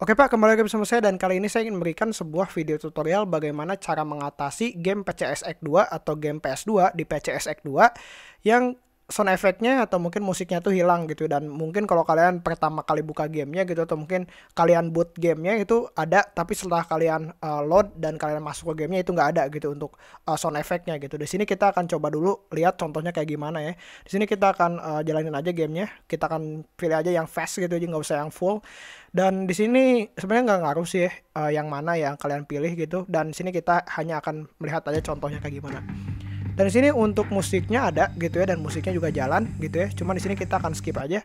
Oke Pak, kembali lagi bersama saya dan kali ini saya ingin memberikan sebuah video tutorial bagaimana cara mengatasi game PCSX 2 atau game PS2 di PCSX 2 yang sound efeknya atau mungkin musiknya tuh hilang gitu. Dan mungkin kalau kalian pertama kali buka gamenya gitu atau mungkin kalian boot gamenya itu ada tapi setelah kalian uh, load dan kalian masuk ke gamenya itu nggak ada gitu untuk uh, sound efeknya gitu. Di sini kita akan coba dulu lihat contohnya kayak gimana ya. Di sini kita akan uh, jalanin aja gamenya. Kita akan pilih aja yang fast gitu aja nggak usah yang full. Dan di sini sebenarnya nggak ngaruh sih uh, yang mana yang kalian pilih gitu. Dan di sini kita hanya akan melihat aja contohnya kayak gimana dan di sini untuk musiknya ada gitu ya dan musiknya juga jalan gitu ya. Cuman di sini kita akan skip aja.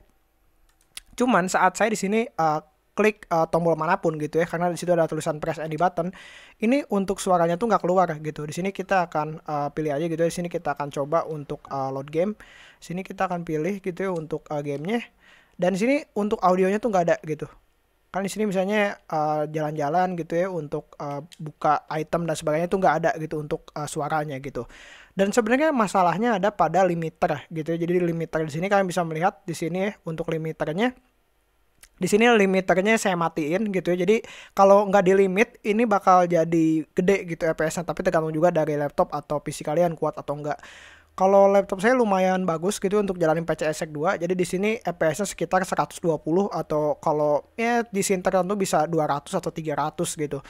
Cuman saat saya di sini uh, klik uh, tombol mana pun gitu ya karena di situ ada tulisan press any button ini untuk suaranya tuh nggak keluar gitu. Di sini kita akan uh, pilih aja gitu ya. Di sini kita akan coba untuk uh, load game. Sini kita akan pilih gitu ya untuk uh, gamenya. Dan di sini untuk audionya tuh nggak ada gitu kan di sini misalnya jalan-jalan uh, gitu ya untuk uh, buka item dan sebagainya itu nggak ada gitu untuk uh, suaranya gitu. Dan sebenarnya masalahnya ada pada limiter gitu ya. Jadi limiter di sini kalian bisa melihat di sini ya untuk limiternya. Di sini limiternya saya matiin gitu ya. Jadi kalau nggak di limit ini bakal jadi gede gitu FPS-nya tapi tergantung juga dari laptop atau PC kalian kuat atau enggak kalau laptop saya lumayan bagus gitu untuk jalanin PCSX 2 jadi di sini FPS-nya sekitar 120 atau kalau ya di sini tertentu bisa 200 atau 300 gitu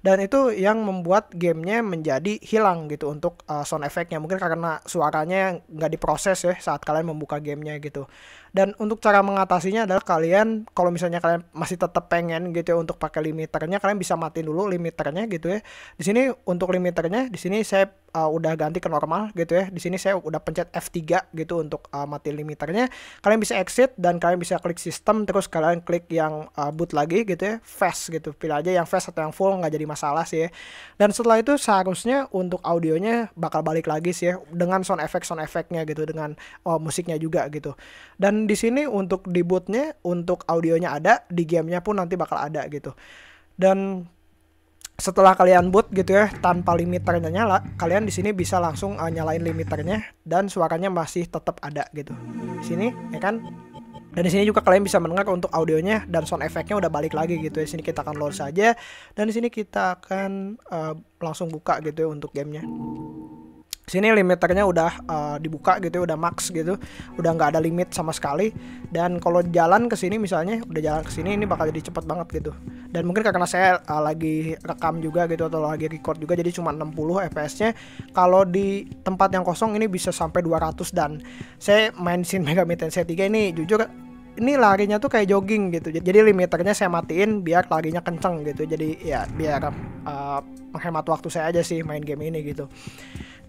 dan itu yang membuat gamenya menjadi hilang gitu untuk uh, sound efeknya mungkin karena suaranya nggak diproses ya saat kalian membuka gamenya gitu. Dan untuk cara mengatasinya adalah kalian kalau misalnya kalian masih tetap pengen gitu ya untuk pakai limiternya kalian bisa matiin dulu limiternya gitu ya. Di sini untuk limiternya di sini saya uh, udah ganti ke normal gitu ya. Di sini saya udah pencet F3 gitu untuk uh, mati limiternya. Kalian bisa exit dan kalian bisa klik sistem terus kalian klik yang uh, boot lagi gitu ya. Fast gitu. Pilih aja yang fast atau yang full nggak jadi masalah sih ya. Dan setelah itu seharusnya untuk audionya bakal balik lagi sih ya dengan sound effect sound effectnya gitu dengan oh, musiknya juga gitu. Dan di sini untuk di bootnya untuk audionya ada, di gamenya pun nanti bakal ada gitu. Dan setelah kalian boot gitu ya tanpa limiternya nyala kalian di sini bisa langsung uh, nyalain limiternya dan suaranya masih tetap ada gitu di sini ya kan dan di sini juga kalian bisa mendengar untuk audionya dan sound efeknya udah balik lagi gitu ya. Di sini kita akan load saja dan di sini kita akan uh, langsung buka gitu ya untuk gamenya. Sini limiternya udah uh, dibuka gitu ya, udah max gitu, udah nggak ada limit sama sekali. Dan kalau jalan ke sini misalnya, udah jalan ke sini ini bakal jadi cepet banget gitu. Dan mungkin karena saya uh, lagi rekam juga gitu atau lagi record juga, jadi cuma 60 fps-nya. Kalau di tempat yang kosong ini bisa sampai 200 dan saya main Shin Megami Tensei 3 ini jujur ini larinya tuh kayak jogging gitu jadi limiternya saya matiin biar larinya kenceng gitu jadi ya biar uh, menghemat waktu saya aja sih main game ini gitu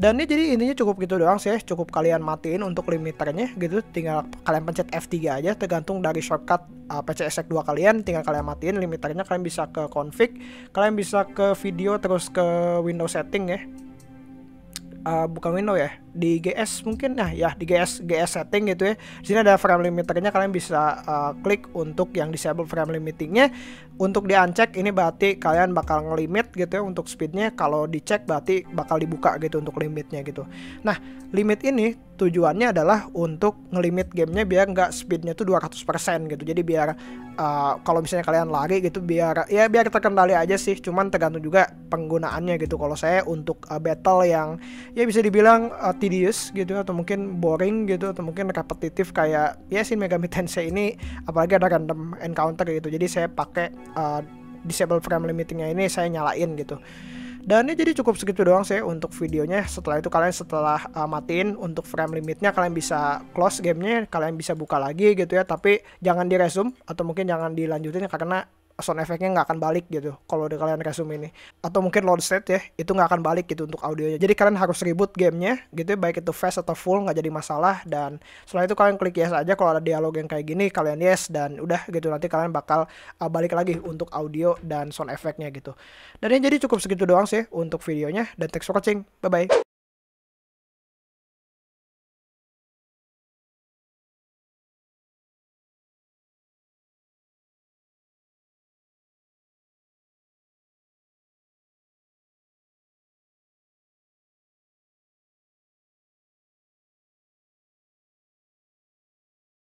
dan ini jadi intinya cukup gitu doang sih cukup kalian matiin untuk limiternya gitu. Tinggal kalian pencet F3 aja tergantung dari shortcut uh, PCSX 2 kalian. Tinggal kalian matiin limiternya kalian bisa ke config kalian bisa ke video terus ke Windows setting ya uh, bukan window ya di GS mungkin. Nah ya di GS GS setting gitu ya. Di sini ada frame limiternya kalian bisa uh, klik untuk yang disable frame limitingnya. Untuk di uncheck ini berarti kalian bakal ngelimit gitu ya untuk speednya. Kalau dicek berarti bakal dibuka gitu untuk limitnya gitu. Nah limit ini tujuannya adalah untuk ngelimit gamenya biar nggak speednya tuh 200% gitu. Jadi biar uh, kalau misalnya kalian lari gitu biar ya biar terkendali aja sih. Cuman tergantung juga penggunaannya gitu. Kalau saya untuk uh, battle yang ya bisa dibilang uh, tedious gitu atau mungkin boring gitu atau mungkin repetitif kayak ya sih Megami Tensei ini apalagi ada random encounter gitu. Jadi saya pakai uh, disable frame limitingnya ini saya nyalain gitu. Dan ini jadi cukup segitu doang sih untuk videonya. Setelah itu kalian setelah uh, matiin untuk frame limitnya kalian bisa close gamenya kalian bisa buka lagi gitu ya. Tapi jangan di resume atau mungkin jangan dilanjutin karena sound efeknya nggak akan balik gitu kalau udah kalian resume ini. Atau mungkin load state ya itu nggak akan balik gitu untuk audionya. Jadi kalian harus reboot gamenya gitu ya, baik itu fast atau full nggak jadi masalah. Dan setelah itu kalian klik yes aja kalau ada dialog yang kayak gini kalian yes dan udah gitu nanti kalian bakal uh, balik lagi untuk audio dan sound efeknya gitu. Dan ini jadi cukup segitu doang sih untuk videonya dan thanks for watching. Bye bye